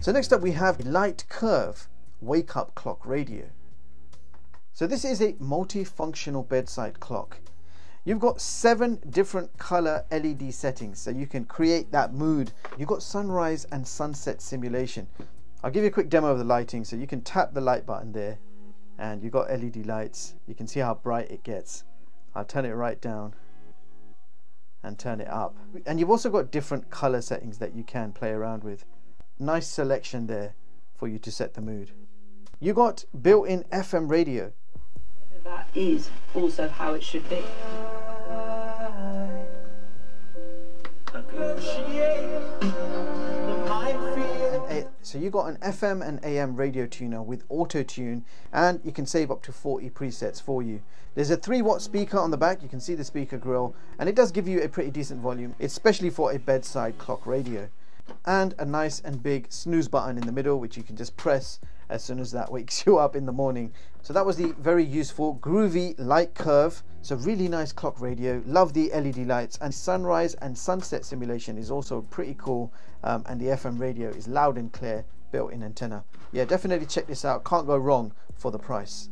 So next up we have Light Curve Wake Up Clock Radio. So this is a multifunctional bedside clock. You've got seven different color LED settings so you can create that mood. You've got sunrise and sunset simulation. I'll give you a quick demo of the lighting so you can tap the light button there and you've got LED lights. You can see how bright it gets. I'll turn it right down and turn it up. And you've also got different color settings that you can play around with. Nice selection there for you to set the mood. You got built-in FM radio. That is also how it should be. So you got an FM and AM radio tuner with auto tune and you can save up to 40 presets for you. There's a 3 watt speaker on the back, you can see the speaker grill and it does give you a pretty decent volume, especially for a bedside clock radio. And a nice and big snooze button in the middle which you can just press as soon as that wakes you up in the morning. So that was the very useful Groov-e light curve. So really nice clock radio. Love the LED lights and sunrise and sunset simulation is also pretty cool. Um, and the FM radio is loud and clear built-in antenna. Yeah, definitely check this out. Can't go wrong for the price.